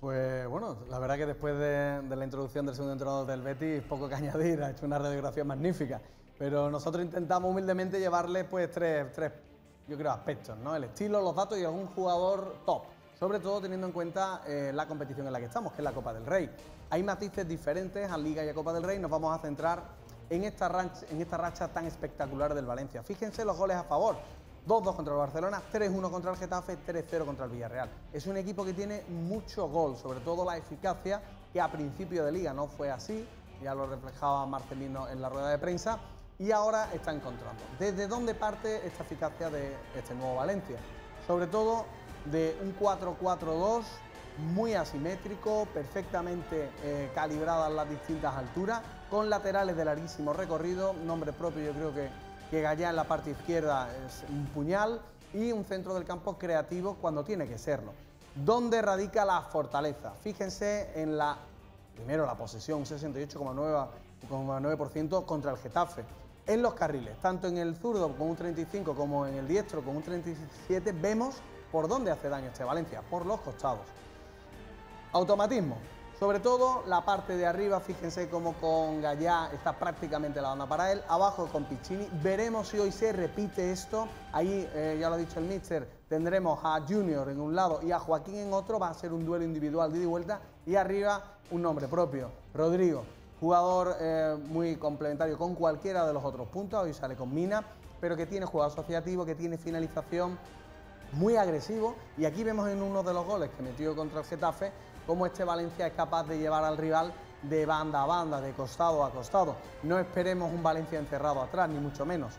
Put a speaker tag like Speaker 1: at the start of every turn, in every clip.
Speaker 1: Pues bueno, la verdad que después de, la introducción del segundo entrenador del Betis, poco que añadir, ha hecho una radiografía magnífica. Pero nosotros intentamos humildemente llevarle pues tres, tres, yo creo, aspectos, ¿no? El estilo, los datos y algún jugador top. Sobre todo teniendo en cuenta eh, la competición en la que estamos, que es la Copa del Rey. Hay matices diferentes a Liga y a Copa del Rey, nos vamos a centrar en esta, en esta racha tan espectacular del Valencia. Fíjense los goles a favor. 2-2 contra el Barcelona, 3-1 contra el Getafe, 3-0 contra el Villarreal. Es un equipo que tiene mucho gol, sobre todo la eficacia, que a principio de liga no fue así, ya lo reflejaba Marcelino en la rueda de prensa, y ahora está encontrando. ¿Desde dónde parte esta eficacia de este nuevo Valencia? Sobre todo de un 4-4-2 muy asimétrico, perfectamente eh, calibradas las distintas alturas, con laterales de larguísimo recorrido, nombre propio yo creo que Gallá en la parte izquierda es un puñal y un centro del campo creativo cuando tiene que serlo. ¿Dónde radica la fortaleza? Fíjense en la, primero la posesión, un 68,9% contra el Getafe. En los carriles, tanto en el zurdo con un 35 como en el diestro con un 37, vemos por dónde hace daño este Valencia, por los costados. Automatismo, sobre todo la parte de arriba, fíjense cómo con Gallá está prácticamente la banda para él. Abajo con Piccini. Veremos si hoy se repite esto. Ahí, eh, ya lo ha dicho el Mister, tendremos a Junior en un lado y a Joaquín en otro. Va a ser un duelo individual de ida y vuelta. Y arriba un nombre propio, Rodrigo. Jugador eh, muy complementario con cualquiera de los otros puntos. Hoy sale con Mina, pero que tiene juego asociativo, que tiene finalización muy agresivo. Y aquí vemos en uno de los goles que metió contra el Getafe cómo este Valencia es capaz de llevar al rival de banda a banda, de costado a costado. No esperemos un Valencia encerrado atrás, ni mucho menos.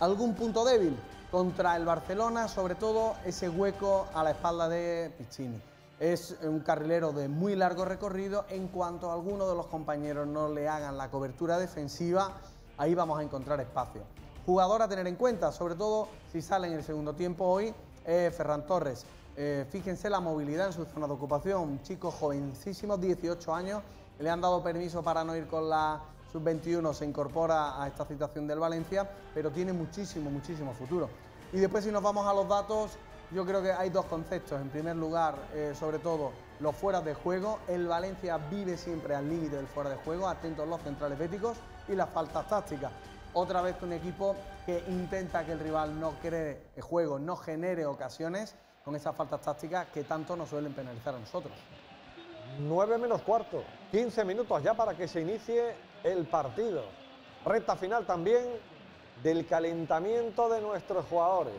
Speaker 1: ¿Algún punto débil? Contra el Barcelona, sobre todo ese hueco a la espalda de Piccini. Es un carrilero de muy largo recorrido. En cuanto a alguno de los compañeros no le hagan la cobertura defensiva, ahí vamos a encontrar espacio. Jugador a tener en cuenta, sobre todo si sale en el segundo tiempo hoy, Ferran Torres. Eh, fíjense la movilidad en su zona de ocupación, un chico jovencísimo, 18 años, le han dado permiso para no ir con la sub-21, se incorpora a esta citación del Valencia, pero tiene muchísimo, muchísimo futuro. Y después si nos vamos a los datos, yo creo que hay dos conceptos. En primer lugar, eh, sobre todo, los fueras de juego. El Valencia vive siempre al límite del fuera de juego, atentos los centrales béticos y las faltas tácticas. Otra vez un equipo que intenta que el rival no cree juego, no genere ocasiones con esas faltas tácticas que tanto nos suelen penalizar a nosotros.
Speaker 2: 9 menos cuarto, 15 minutos ya para que se inicie el partido. Recta final también del calentamiento de nuestros jugadores.